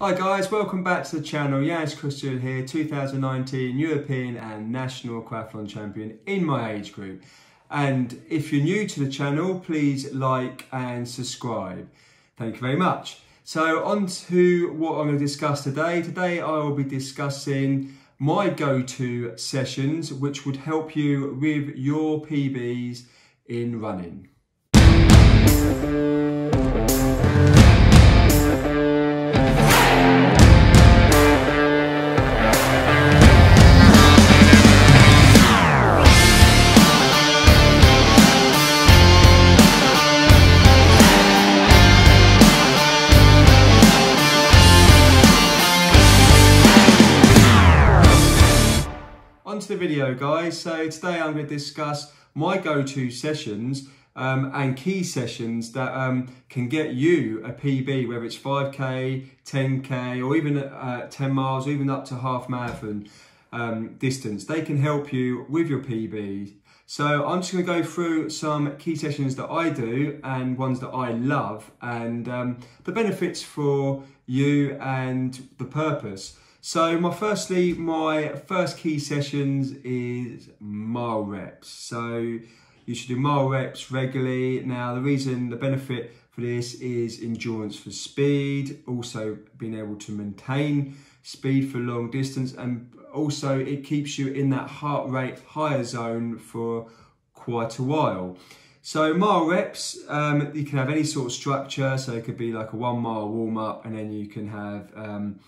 Hi guys, welcome back to the channel. Yiannis Christodoulou here, 2019 European and National Aquathlon Champion in my age group. And if you're new to the channel, please like and subscribe. Thank you very much. So on to what I'm going to discuss today. Today I will be discussing my go-to sessions which would help you with your PBs in running. Video guys. So today I'm going to discuss my go-to sessions um, and key sessions that um, can get you a PB, whether it's 5k, 10k, or even uh, 10 miles, or even up to half marathon um, distance. They can help you with your PB. So I'm just going to go through some key sessions that I do and ones that I love and um, the benefits for you and the purpose. So my firstly, my first key sessions is mile reps. So you should do mile reps regularly. Now the reason, the benefit for this is endurance for speed, also being able to maintain speed for long distance and also it keeps you in that heart rate higher zone for quite a while. So mile reps, um, you can have any sort of structure. So it could be like a one mile warm up and then you can have um,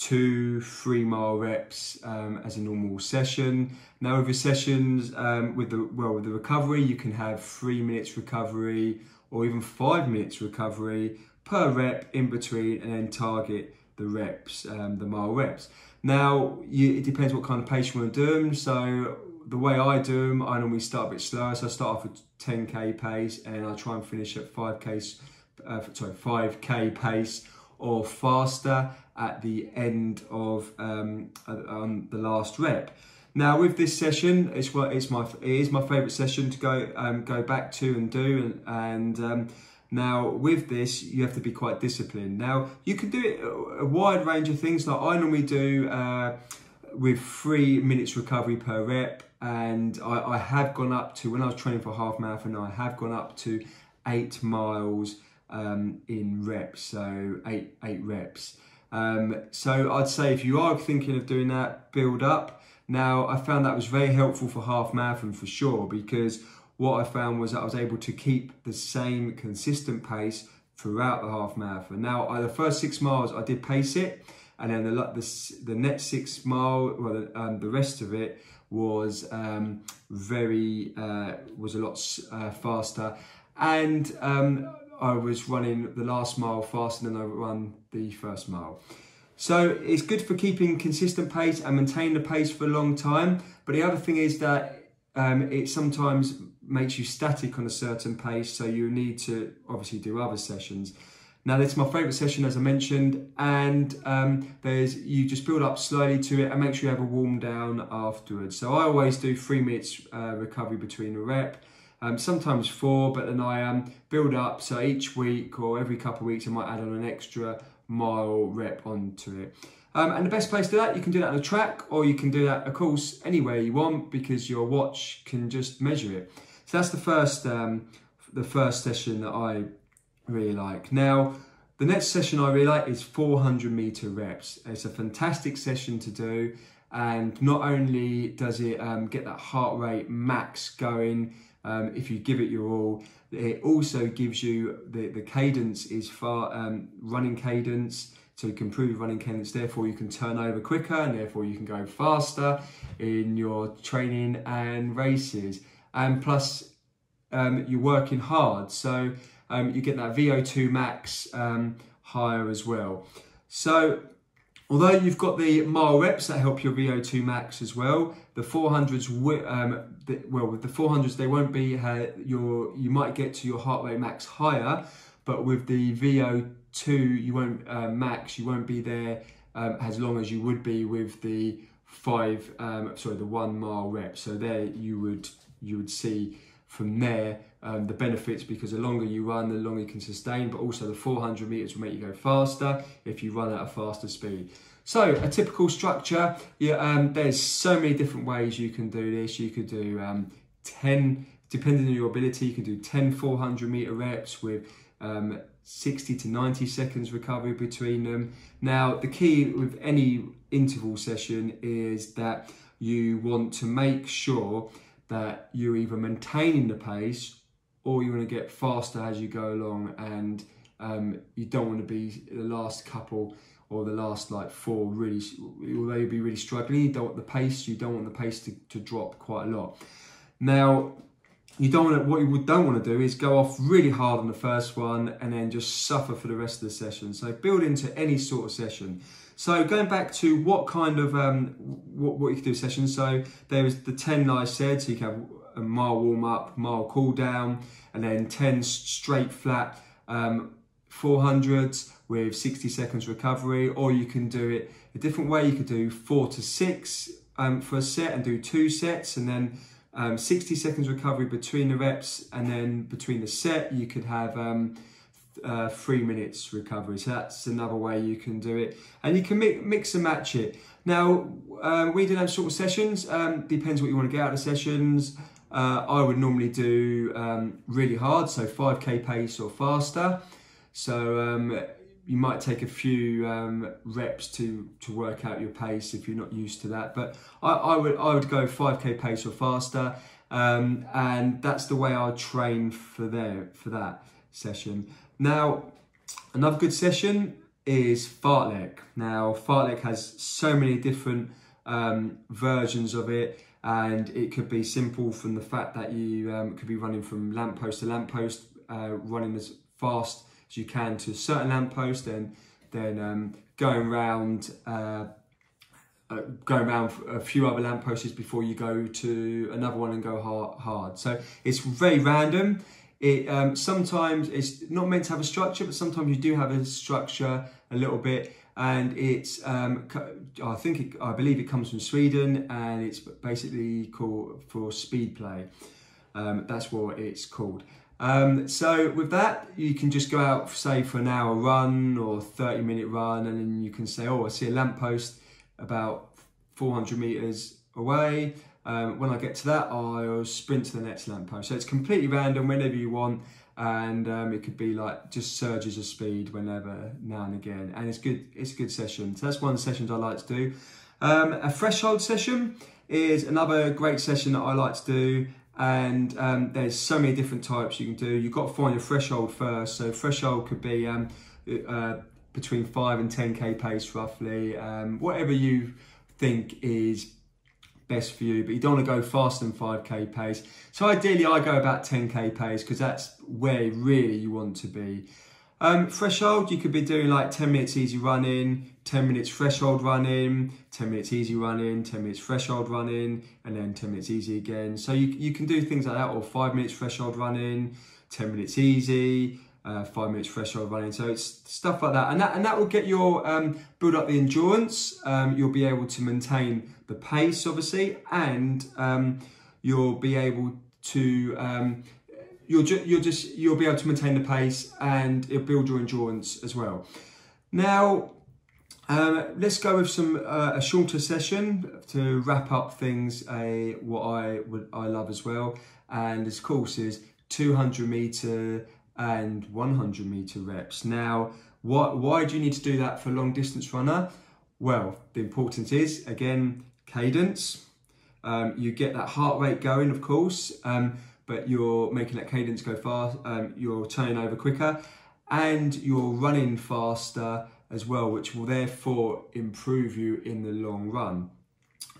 two three mile reps um, as a normal session. Now with the sessions, um, with the well with the recovery, you can have three minutes recovery or even five minutes recovery per rep in between and then target the reps, um, the mile reps. Now you, it depends what kind of pace you want to do them. So the way I do them, I normally start a bit slower. So I start off with 10k pace and I try and finish at 5k, uh, sorry 5k pace or faster at the end of um, the last rep. Now with this session, it's what it's my it is my favourite session to go um, go back to and do, and, and um, now with this you have to be quite disciplined. Now you can do it a wide range of things. Like I normally do uh, with three minutes recovery per rep, and I, I have gone up to when I was training for half marathon. I have gone up to eight miles um, in reps, so eight eight reps. Um, so I'd say if you are thinking of doing that, build up. Now I found that was very helpful for half marathon for sure because what I found was that I was able to keep the same consistent pace throughout the half marathon. Now the first six miles I did pace it, and then the the, the next six mile, well um, the rest of it was um, very uh, was a lot uh, faster, and um, I was running the last mile faster than I run the first mile. So it's good for keeping consistent pace and maintain the pace for a long time. But the other thing is that um, it sometimes makes you static on a certain pace. So you need to obviously do other sessions. Now this is my favourite session as I mentioned and um, there's you just build up slowly to it and make sure you have a warm down afterwards. So I always do three minutes uh, recovery between a rep um, sometimes four, but then I um, build up. So each week or every couple of weeks, I might add on an extra mile rep onto it. Um, and the best place to do that, you can do that on a track or you can do that, of course, anywhere you want because your watch can just measure it. So that's the first, um, the first session that I really like. Now, the next session I really like is 400 meter reps. It's a fantastic session to do. And not only does it um, get that heart rate max going, um, if you give it your all. It also gives you the, the cadence is far um, running cadence, so you can improve running cadence. Therefore, you can turn over quicker, and therefore you can go faster in your training and races. And plus, um, you're working hard, so um, you get that VO2 max um, higher as well. So Although you've got the mile reps that help your VO2 max as well, the 400s, um, the, well, with the 400s, they won't be uh, your, you might get to your heart rate max higher, but with the VO2, you won't uh, max, you won't be there um, as long as you would be with the five, um, sorry, the one mile rep. So there you would, you would see from there um, the benefits because the longer you run, the longer you can sustain, but also the 400 meters will make you go faster if you run at a faster speed. So a typical structure, yeah, um, there's so many different ways you can do this. You could do um, 10, depending on your ability, you can do 10 400 meter reps with um, 60 to 90 seconds recovery between them. Now, the key with any interval session is that you want to make sure that you're either maintaining the pace or you want to get faster as you go along and um, you don't want to be the last couple or the last like four really although you be really struggling you don't want the pace you don't want the pace to, to drop quite a lot. Now you don't want to, what you don't want to do is go off really hard on the first one and then just suffer for the rest of the session. So build into any sort of session. So going back to what kind of um, what, what you can do session so there is the 10 I said so you can have a mile warm up mile cool down and then 10 straight flat um, 400s with 60 seconds recovery, or you can do it a different way. You could do four to six um, for a set and do two sets, and then um, 60 seconds recovery between the reps, and then between the set, you could have um, uh, three minutes recovery. So that's another way you can do it, and you can mix, mix and match it. Now, uh, we do have sort of sessions. Um, depends what you want to get out of sessions. Uh, I would normally do um, really hard, so 5k pace or faster. So um, you might take a few um, reps to to work out your pace if you're not used to that. But I, I would I would go 5k pace or faster, um, and that's the way I train for there for that session. Now, another good session is fartlek. Now, fartlek has so many different um, versions of it, and it could be simple from the fact that you um, could be running from lamppost to lamppost, uh, running as fast as you can to a certain lamppost and then um, going around uh, uh, going around a few other lampposts before you go to another one and go hard. hard. So it's very random. It um, sometimes it's not meant to have a structure, but sometimes you do have a structure a little bit. And it's um, I think it, I believe it comes from Sweden, and it's basically called for speed play. Um, that's what it's called. Um, so with that, you can just go out, say, for an hour run or 30 minute run, and then you can say, oh, I see a lamppost about 400 meters away. Um, when I get to that, I'll sprint to the next lamppost. So it's completely random whenever you want, and um, it could be like just surges of speed whenever, now and again. And it's good. It's a good session. So that's one of the sessions I like to do. Um, a threshold session is another great session that I like to do and um, there's so many different types you can do. You've got to find your threshold first. So threshold could be um, uh, between 5 and 10k pace roughly, um, whatever you think is best for you, but you don't want to go faster than 5k pace. So ideally I go about 10k pace because that's where really you want to be. Um, threshold, you could be doing like 10 minutes easy running, 10 minutes threshold running, 10 minutes easy running, 10 minutes threshold running, and then 10 minutes easy again. So you, you can do things like that, or 5 minutes threshold running, 10 minutes easy, uh, 5 minutes threshold running. So it's stuff like that. And that, and that will get your, um, build up the endurance. Um, you'll be able to maintain the pace, obviously, and um, you'll be able to um, you'll, ju you'll just you'll be able to maintain the pace and it'll build your endurance as well. Now, um, let's go with some uh, a shorter session to wrap up things. A what I would I love as well, and this course is 200 meter and 100 meter reps. Now, what why do you need to do that for a long distance runner? Well, the importance is again cadence. Um, you get that heart rate going, of course. Um, but you're making that cadence go fast, um, you're turning over quicker, and you're running faster as well, which will therefore improve you in the long run.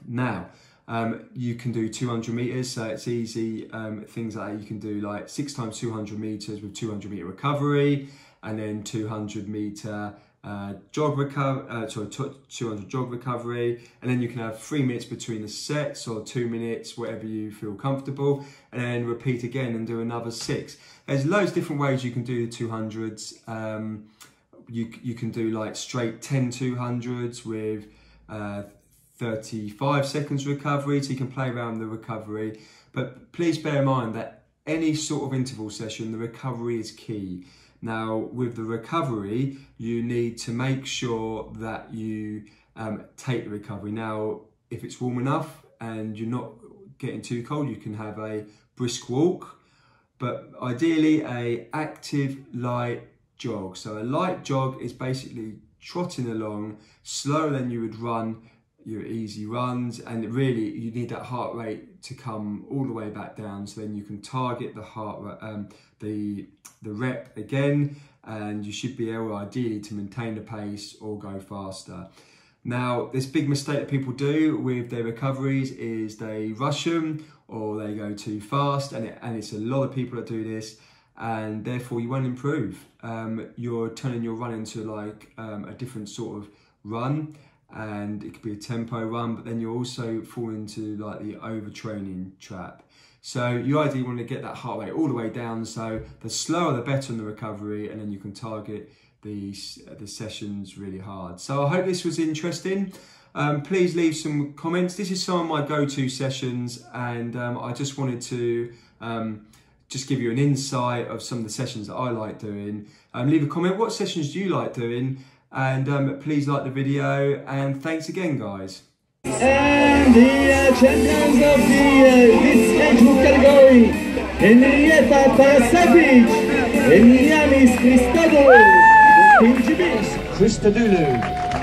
Now, um, you can do 200 meters, so it's easy. Um, things like that you can do like six times 200 meters with 200 meter recovery, and then 200 meter uh, jog recover, uh, sorry, 200 jog recovery, and then you can have three minutes between the sets or two minutes, whatever you feel comfortable, and then repeat again and do another six. There's loads of different ways you can do the 200s. Um, you, you can do like straight 10 200s with uh, 35 seconds recovery, so you can play around the recovery. But please bear in mind that any sort of interval session, the recovery is key. Now, with the recovery, you need to make sure that you um, take the recovery. Now, if it's warm enough and you're not getting too cold, you can have a brisk walk, but ideally a active light jog. So a light jog is basically trotting along slower than you would run your easy runs and really you need that heart rate to come all the way back down so then you can target the heart um, the the rep again and you should be able ideally to maintain the pace or go faster. Now this big mistake that people do with their recoveries is they rush them or they go too fast and, it, and it's a lot of people that do this and therefore you won't improve. Um, you're turning your run into like um, a different sort of run and it could be a tempo run, but then you also fall into like the overtraining trap. So you ideally want to get that heart rate all the way down. So the slower the better in the recovery, and then you can target the the sessions really hard. So I hope this was interesting. Um, please leave some comments. This is some of my go-to sessions, and um, I just wanted to um, just give you an insight of some of the sessions that I like doing. Um, leave a comment. What sessions do you like doing? And um, please like the video and thanks again guys. And the uh, champions of the uh, this age group category, Henrietta Parasavic, Emianis Christodoulou, Team GB, Christodoulou.